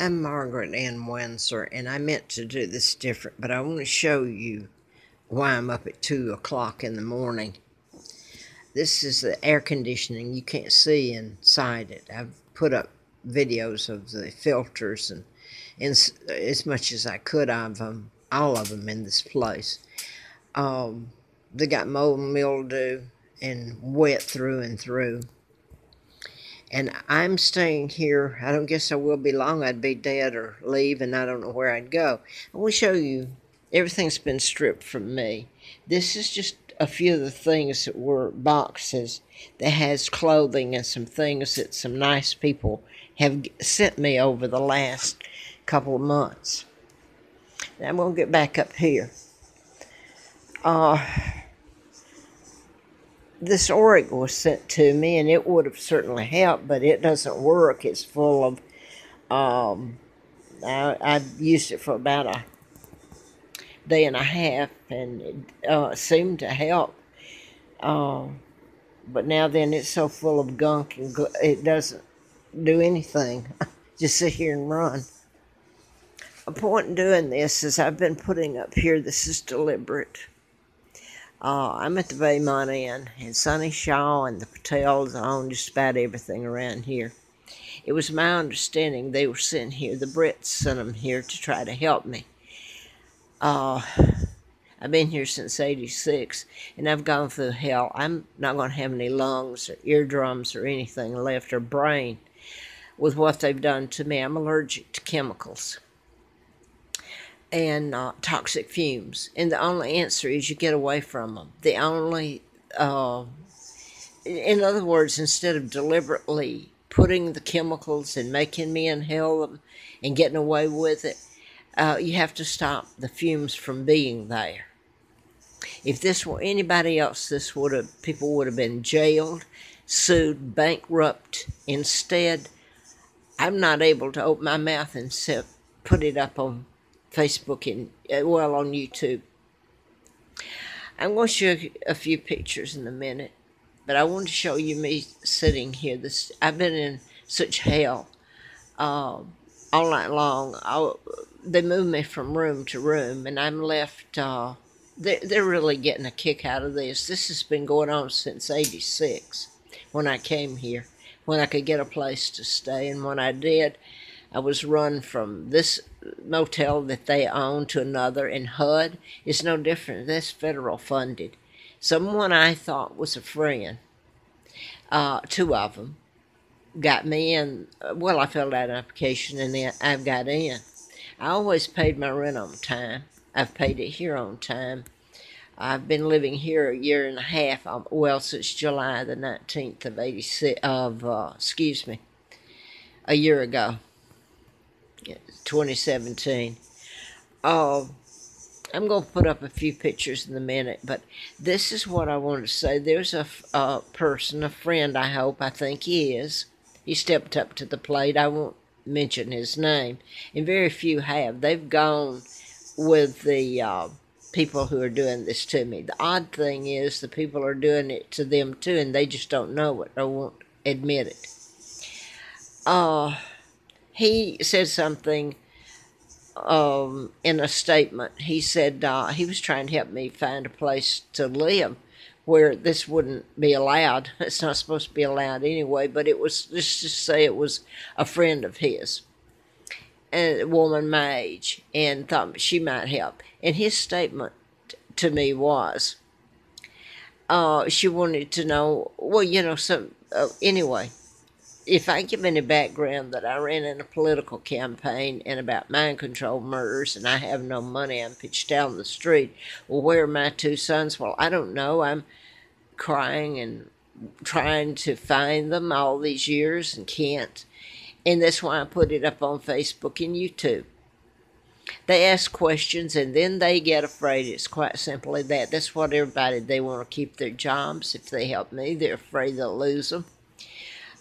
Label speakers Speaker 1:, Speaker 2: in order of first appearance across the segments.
Speaker 1: I'm Margaret Ann Windsor, and I meant to do this different, but I want to show you why I'm up at 2 o'clock in the morning. This is the air conditioning. You can't see inside it. I've put up videos of the filters and, and as much as I could of them, all of them in this place. Um, they got mold and mildew and wet through and through and I'm staying here. I don't guess I will be long. I'd be dead or leave, and I don't know where I'd go. I will show you everything's been stripped from me. This is just a few of the things that were boxes that has clothing and some things that some nice people have sent me over the last couple of months. Now I'm going to get back up here. Uh, this Oric was sent to me, and it would have certainly helped, but it doesn't work. It's full of, um, I, I've used it for about a day and a half, and it uh, seemed to help. Uh, but now then, it's so full of gunk, and it doesn't do anything. Just sit here and run. A point in doing this is I've been putting up here, this is deliberate uh, I'm at the Baymont Inn, and Sonny Shaw and the Patels own just about everything around here. It was my understanding they were sent here, the Brits sent them here to try to help me. Uh, I've been here since 86, and I've gone through hell. I'm not going to have any lungs or eardrums or anything left, or brain, with what they've done to me. I'm allergic to chemicals and uh, toxic fumes. And the only answer is you get away from them. The only, uh, in other words, instead of deliberately putting the chemicals and making me inhale them and getting away with it, uh, you have to stop the fumes from being there. If this were anybody else, this would have people would have been jailed, sued, bankrupt. Instead, I'm not able to open my mouth and set, put it up on Facebook and uh, well on YouTube. I'm going to show you a few pictures in a minute, but I want to show you me sitting here. This I've been in such hell uh, all night long. I, they move me from room to room, and I'm left. Uh, they're, they're really getting a kick out of this. This has been going on since '86 when I came here, when I could get a place to stay, and when I did, I was run from this motel that they own to another, and HUD is no different. That's federal funded. Someone I thought was a friend, uh, two of them, got me in. Well, I filled out an application and then I've got in. I always paid my rent on time. I've paid it here on time. I've been living here a year and a half. Well, since July the nineteenth of eighty six of uh, excuse me, a year ago. 2017. Uh, I'm going to put up a few pictures in a minute, but this is what I want to say. There's a, a person, a friend, I hope, I think he is. He stepped up to the plate. I won't mention his name, and very few have. They've gone with the uh, people who are doing this to me. The odd thing is the people are doing it to them too, and they just don't know it or won't admit it. Uh, he said something um, in a statement. He said uh, he was trying to help me find a place to live where this wouldn't be allowed. It's not supposed to be allowed anyway, but it was, let's just say it was a friend of his, a woman my age, and thought she might help. And his statement to me was, uh, she wanted to know, well, you know, some, uh, anyway, if I give any background that I ran in a political campaign and about mind control murders and I have no money, I'm pitched down the street. Well, where are my two sons? Well, I don't know. I'm crying and trying to find them all these years and can't. And that's why I put it up on Facebook and YouTube. They ask questions and then they get afraid. It's quite simply that. That's what everybody, they want to keep their jobs. If they help me, they're afraid they'll lose them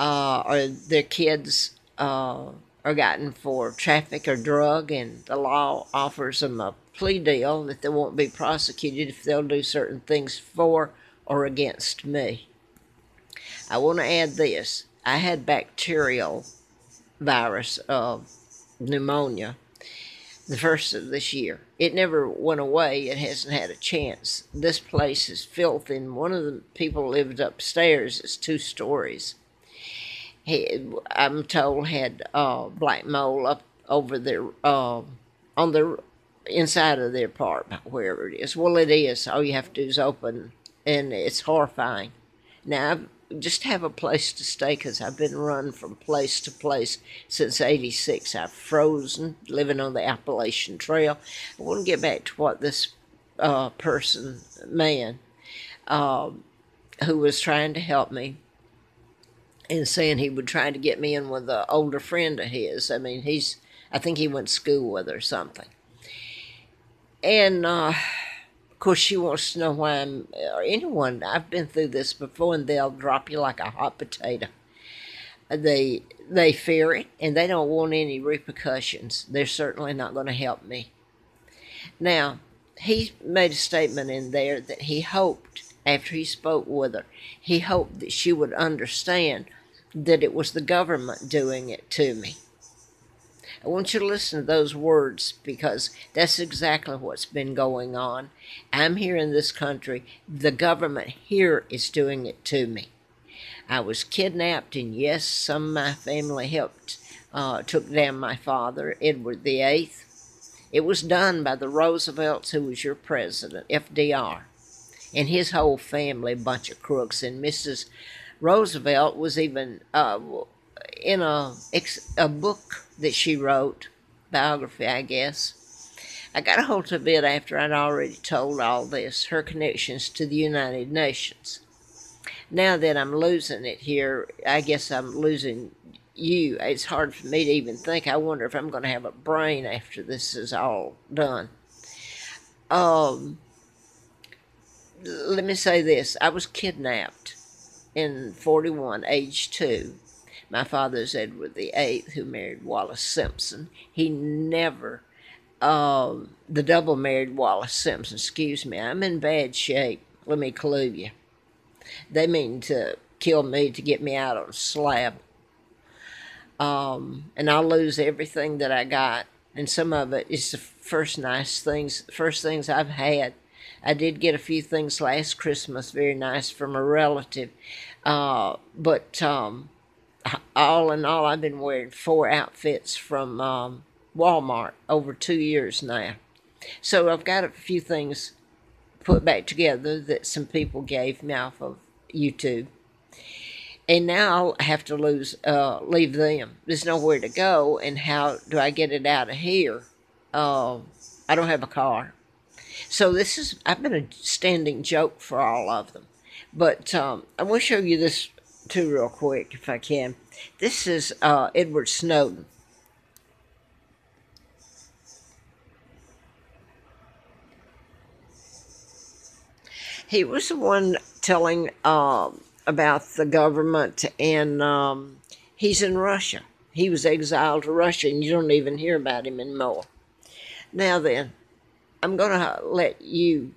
Speaker 1: uh, or their kids uh, are gotten for traffic or drug, and the law offers them a plea deal that they won't be prosecuted if they'll do certain things for or against me. I want to add this I had bacterial virus, of pneumonia the first of this year. It never went away. It hasn't had a chance. This place is filthy, and one of the people lived upstairs. It's two stories. He, I'm told, had uh, black mold up over their uh, on the inside of their apartment, wherever it is. Well, it is. All you have to do is open, and it's horrifying. Now, I've just have a place to stay because I've been run from place to place since 86. I've frozen, living on the Appalachian Trail. I want to get back to what this uh, person, man, uh, who was trying to help me and saying he would try to get me in with an older friend of his. I mean, he's, I think he went to school with her or something. And, uh, course, she wants to know why I'm, or anyone, I've been through this before, and they'll drop you like a hot potato. They they fear it, and they don't want any repercussions. They're certainly not going to help me. Now, he made a statement in there that he hoped, after he spoke with her, he hoped that she would understand that it was the government doing it to me. I want you to listen to those words because that's exactly what's been going on. I'm here in this country. The government here is doing it to me. I was kidnapped, and yes, some of my family helped, uh, took down my father, Edward VIII. It was done by the Roosevelts, who was your president, FDR, and his whole family, bunch of crooks. And Mrs. Roosevelt was even uh, in a, a book that she wrote, biography, I guess. I got a hold of it after I'd already told all this, her connections to the United Nations. Now that I'm losing it here, I guess I'm losing you. It's hard for me to even think. I wonder if I'm going to have a brain after this is all done. Um, let me say this I was kidnapped in 41, age two my father's Edward VIII, who married Wallis Simpson. He never, uh, the double married Wallis Simpson. Excuse me, I'm in bad shape. Let me clue you. They mean to kill me to get me out on a slab. Um, and I'll lose everything that I got. And some of it is the first nice things, first things I've had. I did get a few things last Christmas, very nice from a relative. Uh, but um, all in all, I've been wearing four outfits from um, Walmart over two years now. So I've got a few things put back together that some people gave me off of YouTube. And now I have to lose, uh, leave them. There's nowhere to go, and how do I get it out of here? Uh, I don't have a car. So this is, I've been a standing joke for all of them. But um, I want to show you this too real quick if I can. This is uh, Edward Snowden. He was the one telling uh, about the government, and um, he's in Russia. He was exiled to Russia, and you don't even hear about him anymore. Now then, I'm going to let you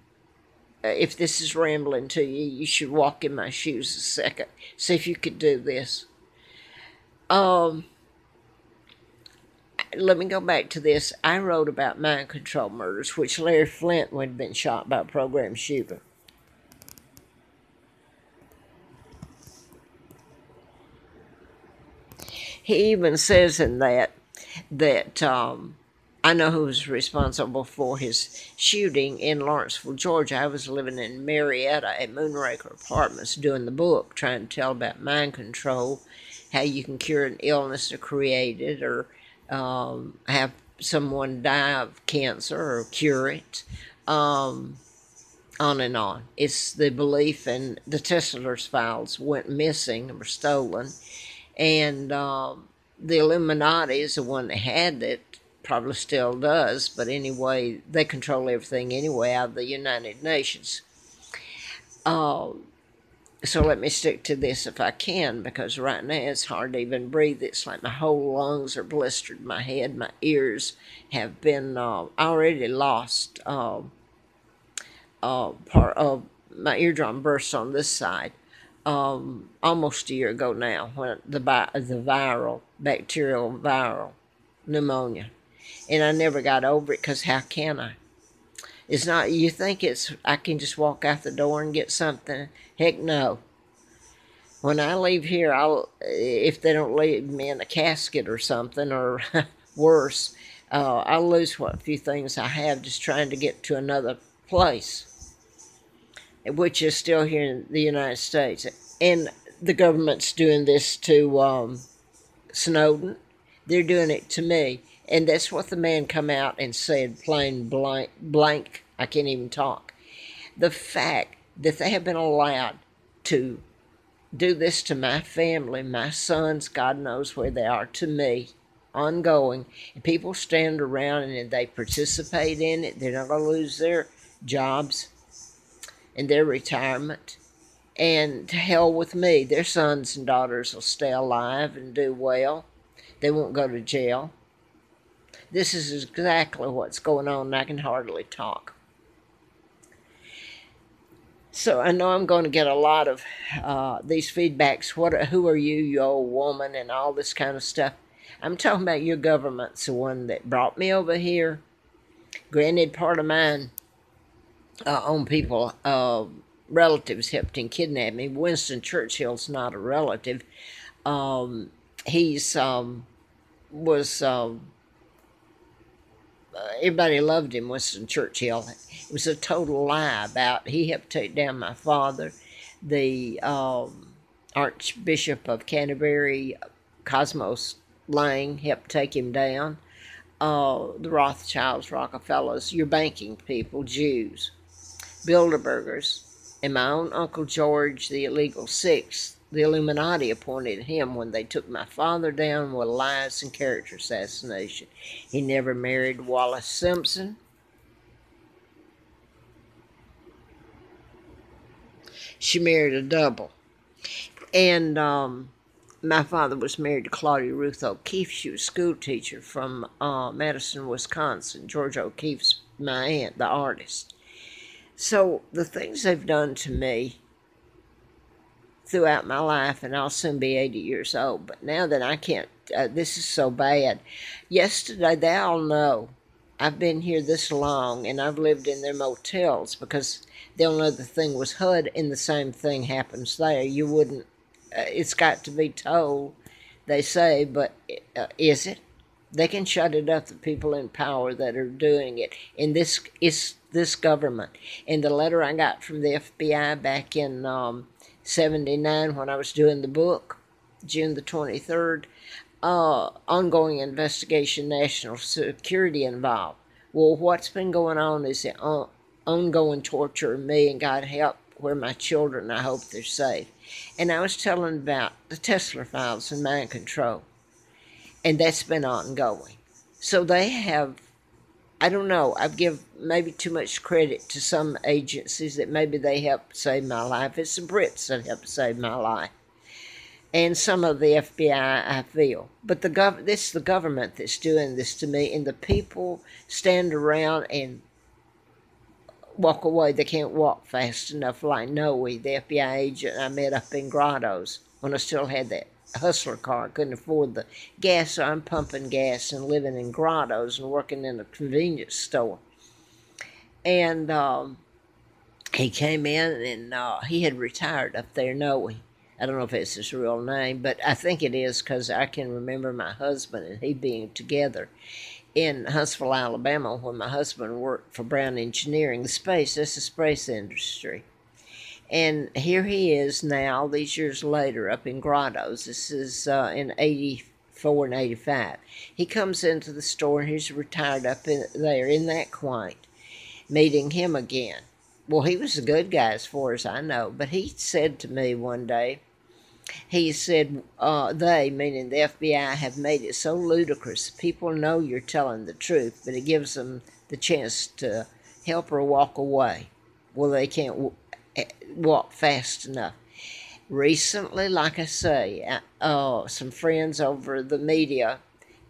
Speaker 1: uh, if this is rambling to you, you should walk in my shoes a second. See if you could do this. Um, let me go back to this. I wrote about mind control murders, which Larry Flynt would have been shot by a program shooter. He even says in that that um, I know who was responsible for his shooting in Lawrenceville, Georgia. I was living in Marietta at Moonraker Apartments doing the book, trying to tell about mind control, how you can cure an illness or create it, or um, have someone die of cancer or cure it, um, on and on. It's the belief, and the Tesla's files went missing or stolen, and um, the Illuminati is the one that had it probably still does, but anyway, they control everything anyway out of the United Nations. Uh, so let me stick to this if I can, because right now it's hard to even breathe. It's like my whole lungs are blistered, my head, my ears have been uh, already lost. Uh, uh, part of my eardrum burst on this side um, almost a year ago now when the the viral bacterial viral pneumonia. And I never got over it because how can I? It's not, you think it's, I can just walk out the door and get something. Heck no. When I leave here, I'll, if they don't leave me in a casket or something or worse, uh, I'll lose what few things I have just trying to get to another place, which is still here in the United States. And the government's doing this to um, Snowden. They're doing it to me. And that's what the man come out and said, plain blank, blank. I can't even talk. The fact that they have been allowed to do this to my family, my sons, God knows where they are, to me, ongoing, and people stand around and they participate in it, they're not going to lose their jobs and their retirement. And to hell with me, their sons and daughters will stay alive and do well. They won't go to jail. This is exactly what's going on, and I can hardly talk. So I know I'm going to get a lot of uh, these feedbacks. What? Who are you, you old woman, and all this kind of stuff. I'm talking about your government's the one that brought me over here. Granted, part of mine uh, own people, uh, relatives helped and kidnapped me. Winston Churchill's not a relative. Um, he's um, was um, everybody loved him, Winston Churchill. It was a total lie about he helped take down my father, the um, Archbishop of Canterbury, Cosmos Lang, helped take him down. Uh, the Rothschilds, Rockefellers, your banking people, Jews, Bilderbergers, and my own Uncle George, the illegal sixth, the Illuminati appointed him when they took my father down with lies and character assassination. He never married Wallis Simpson. She married a double. And um, my father was married to Claudia Ruth O'Keefe. She was school teacher from uh, Madison, Wisconsin. George O'Keefe's my aunt, the artist. So the things they've done to me throughout my life, and I'll soon be 80 years old. But now that I can't, uh, this is so bad. Yesterday, they all know I've been here this long, and I've lived in their motels because they'll know the thing was HUD, and the same thing happens there. You wouldn't, uh, it's got to be told, they say, but uh, is it? They can shut it up, the people in power that are doing it. And this is this government. And the letter I got from the FBI back in um, 79 when I was doing the book, June the 23rd. Uh, ongoing investigation, national security involved. Well, what's been going on is the on, ongoing torture of me, and God help where my children, I hope they're safe. And I was telling about the Tesla files and mind control, and that's been ongoing. So they have I don't know. I give maybe too much credit to some agencies that maybe they helped save my life. It's the Brits that helped save my life, and some of the FBI. I feel, but the gov this is the government that's doing this to me, and the people stand around and walk away. They can't walk fast enough, like Noe, the FBI agent I met up in Grottoes when I still had that hustler car. couldn't afford the gas, so I'm pumping gas and living in Grottoes and working in a convenience store. And um, he came in and uh, he had retired up there, Noe. I don't know if it's his real name, but I think it is because I can remember my husband and he being together in Huntsville, Alabama, when my husband worked for Brown Engineering. The space, that's the space industry. And here he is now, these years later, up in Grottoes. This is uh, in 84 and 85. He comes into the store and he's retired up in there in that quaint, meeting him again. Well, he was a good guy as far as I know, but he said to me one day, he said, uh, they, meaning the FBI, have made it so ludicrous. People know you're telling the truth, but it gives them the chance to help her walk away. Well, they can't walk fast enough. Recently, like I say, uh, uh, some friends over the media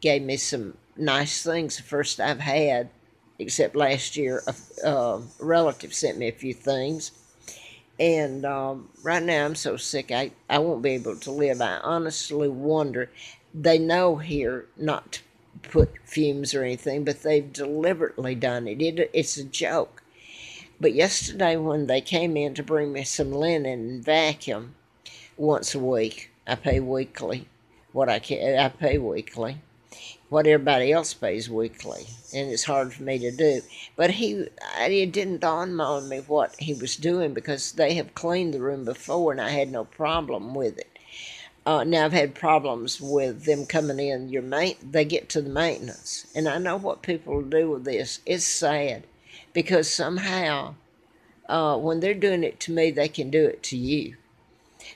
Speaker 1: gave me some nice things. The first I've had, except last year, a, a relative sent me a few things. And um, right now I'm so sick I, I won't be able to live. I honestly wonder. They know here not to put fumes or anything, but they've deliberately done it. it it's a joke. But yesterday, when they came in to bring me some linen and vacuum once a week, I pay weekly. What I can, I pay weekly. What everybody else pays weekly, and it's hard for me to do. But he, it didn't dawn on me what he was doing because they have cleaned the room before, and I had no problem with it. Uh, now I've had problems with them coming in. Your main, they get to the maintenance, and I know what people do with this. It's sad because somehow, uh, when they're doing it to me, they can do it to you.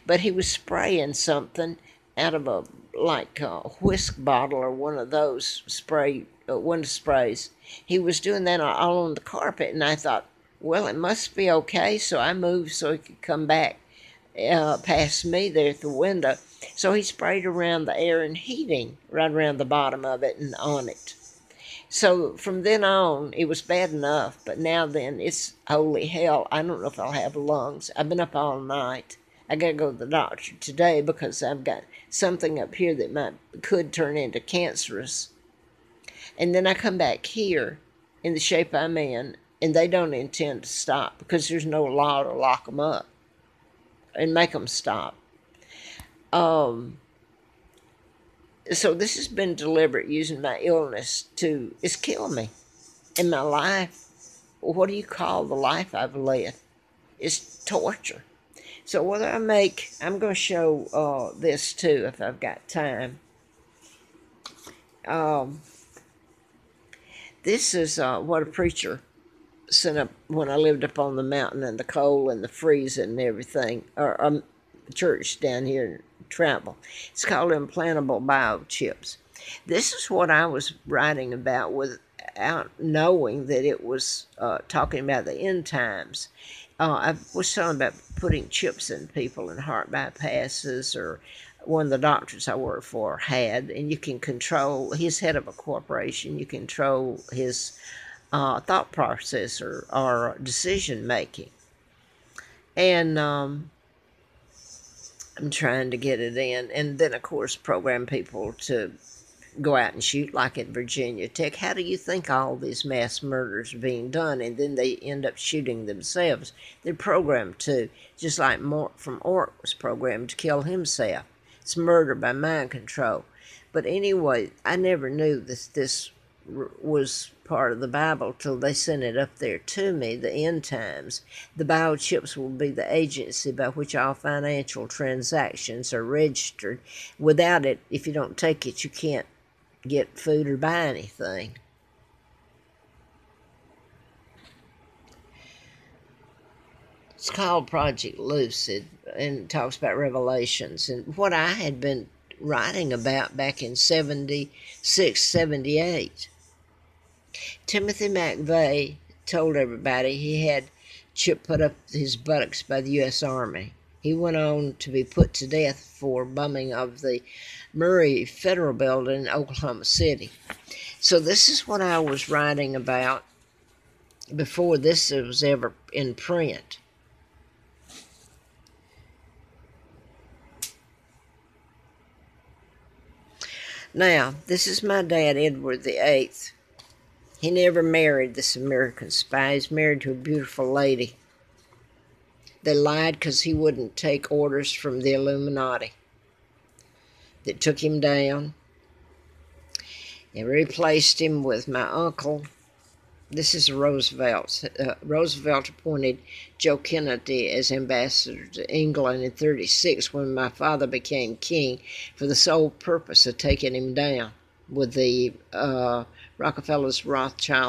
Speaker 1: But he was spraying something out of a like a whisk bottle or one of those spray uh, one sprays. He was doing that all on the carpet, and I thought, well, it must be okay. So I moved so he could come back uh, past me there at the window so he sprayed around the air and heating right around the bottom of it and on it. So from then on, it was bad enough, but now then it's holy hell. I don't know if I'll have lungs. I've been up all night. I got to go to the doctor today because I've got something up here that might could turn into cancerous. And then I come back here in the shape I'm in, and they don't intend to stop because there's no law to lock them up and make them stop. Um, so this has been deliberate using my illness to it's killing me in my life. What do you call the life i've led? It's torture. So whether i make i'm going to show uh, this too if i've got time. Um, this is uh, what a preacher sent up when i lived up on the mountain and the cold and the freezing and everything or um, church down here travel. It's called implantable biochips. This is what I was writing about without knowing that it was uh, talking about the end times. Uh, I was talking about putting chips in people in heart bypasses or one of the doctors I worked for had, and you can control, he's head of a corporation, you control his uh, thought process or, or decision making. And um, I'm trying to get it in. And then, of course, program people to go out and shoot like at Virginia Tech. How do you think all these mass murders are being done? And then they end up shooting themselves. They're programmed to, just like Mort from Ort was programmed to kill himself. It's murder by mind control. But anyway, I never knew that this was part of the Bible till they sent it up there to me, the end times. The biochips will be the agency by which all financial transactions are registered. Without it, if you don't take it, you can't get food or buy anything. It's called Project Lucid and it talks about revelations. And what I had been writing about back in 76, 78 Timothy McVeigh told everybody he had Chip put up his buttocks by the U.S. Army. He went on to be put to death for bombing of the Murrah Federal Building in Oklahoma City. So this is what I was writing about before this was ever in print. Now, this is my dad, Edward the Eighth. He never married this American spy. He's married to a beautiful lady. They lied because he wouldn't take orders from the Illuminati that took him down and replaced him with my uncle. This is Roosevelt. Uh, Roosevelt appointed Joe Kennedy as ambassador to England in 36 when my father became king for the sole purpose of taking him down with the uh, Rockefeller's Rothschild